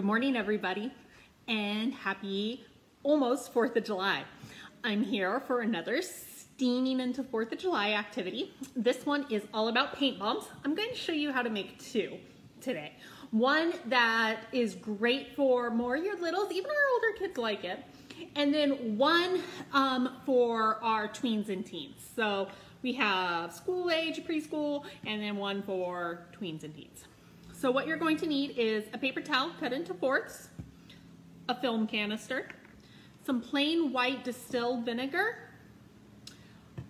Good morning, everybody, and happy almost 4th of July. I'm here for another steaming into 4th of July activity. This one is all about paint bombs. I'm going to show you how to make two today. One that is great for more your littles, even our older kids like it. And then one um, for our tweens and teens. So we have school age, preschool, and then one for tweens and teens. So what you're going to need is a paper towel cut into fourths, a film canister, some plain white distilled vinegar,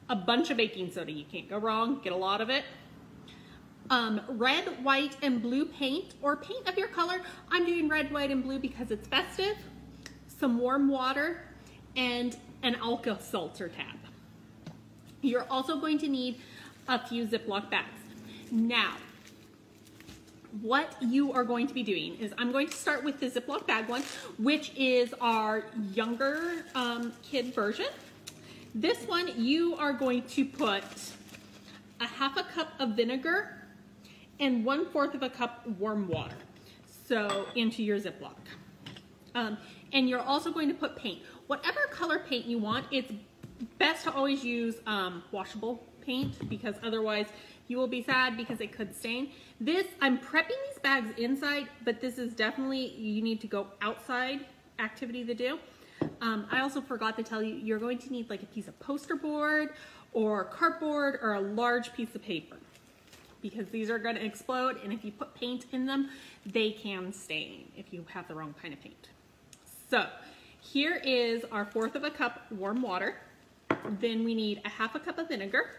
a bunch of baking soda. You can't go wrong, get a lot of it. Um, red, white, and blue paint, or paint of your color. I'm doing red, white, and blue because it's festive. Some warm water, and an Alka-Seltzer tab. You're also going to need a few Ziploc bags. Now, what you are going to be doing is I'm going to start with the Ziploc bag one, which is our younger um, kid version. This one, you are going to put a half a cup of vinegar and one fourth of a cup warm water. So into your Ziploc. Um, and you're also going to put paint. Whatever color paint you want, it's best to always use um, washable paint because otherwise you will be sad because it could stain. This, I'm prepping these bags inside, but this is definitely, you need to go outside activity to do. Um, I also forgot to tell you, you're going to need like a piece of poster board or cardboard or a large piece of paper because these are going to explode and if you put paint in them, they can stain if you have the wrong kind of paint. So here is our fourth of a cup warm water. Then we need a half a cup of vinegar.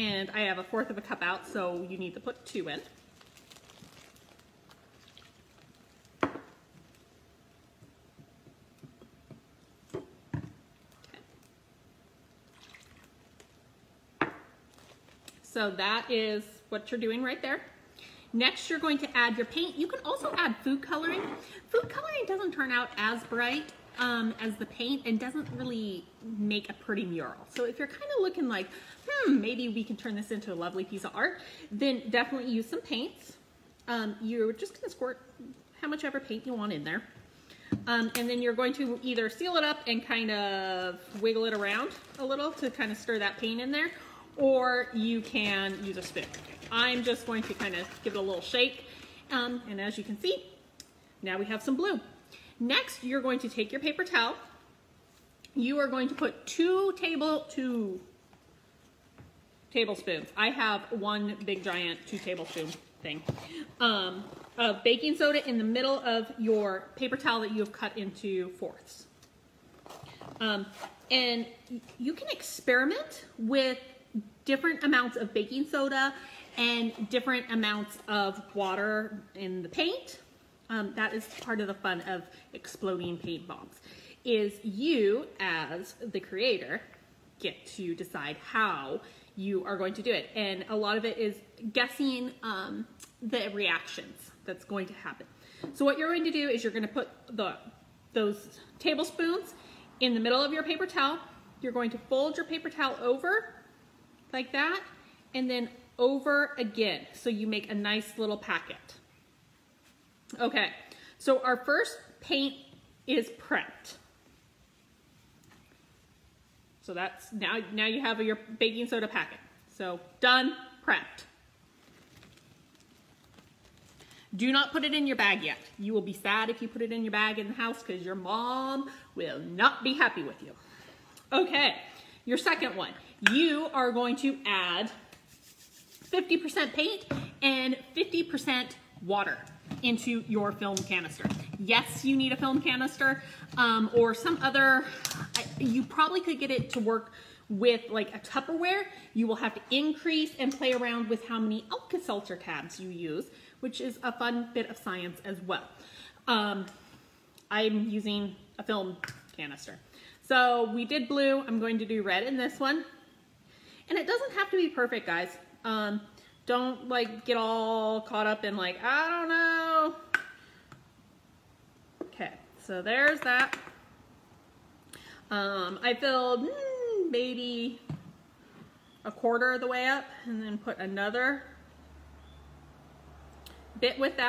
And I have a fourth of a cup out, so you need to put two in. So that is what you're doing right there. Next, you're going to add your paint. You can also add food coloring. Food coloring doesn't turn out as bright um, as the paint and doesn't really make a pretty mural. So if you're kind of looking like, hmm, maybe we can turn this into a lovely piece of art, then definitely use some paints. Um, you're just gonna squirt how much ever paint you want in there. Um, and then you're going to either seal it up and kind of wiggle it around a little to kind of stir that paint in there, or you can use a spoon. I'm just going to kind of give it a little shake. Um, and as you can see, now we have some blue. Next, you're going to take your paper towel. You are going to put two table, two tablespoons. I have one big giant two tablespoon thing um, of baking soda in the middle of your paper towel that you have cut into fourths. Um, and you can experiment with different amounts of baking soda and different amounts of water in the paint um, that is part of the fun of exploding paint bombs, is you as the creator get to decide how you are going to do it. And a lot of it is guessing um, the reactions that's going to happen. So what you're going to do is you're going to put the those tablespoons in the middle of your paper towel. You're going to fold your paper towel over like that and then over again so you make a nice little packet. Okay, so our first paint is prepped. So that's, now, now you have your baking soda packet. So done, prepped. Do not put it in your bag yet. You will be sad if you put it in your bag in the house because your mom will not be happy with you. Okay, your second one. You are going to add 50% paint and 50% water into your film canister. Yes, you need a film canister um, or some other, you probably could get it to work with like a Tupperware. You will have to increase and play around with how many Alka-Seltzer tabs you use, which is a fun bit of science as well. Um, I'm using a film canister. So we did blue, I'm going to do red in this one. And it doesn't have to be perfect, guys. Um, don't like get all caught up in like, I don't know. So there's that. Um, I filled mm, maybe a quarter of the way up and then put another bit with that.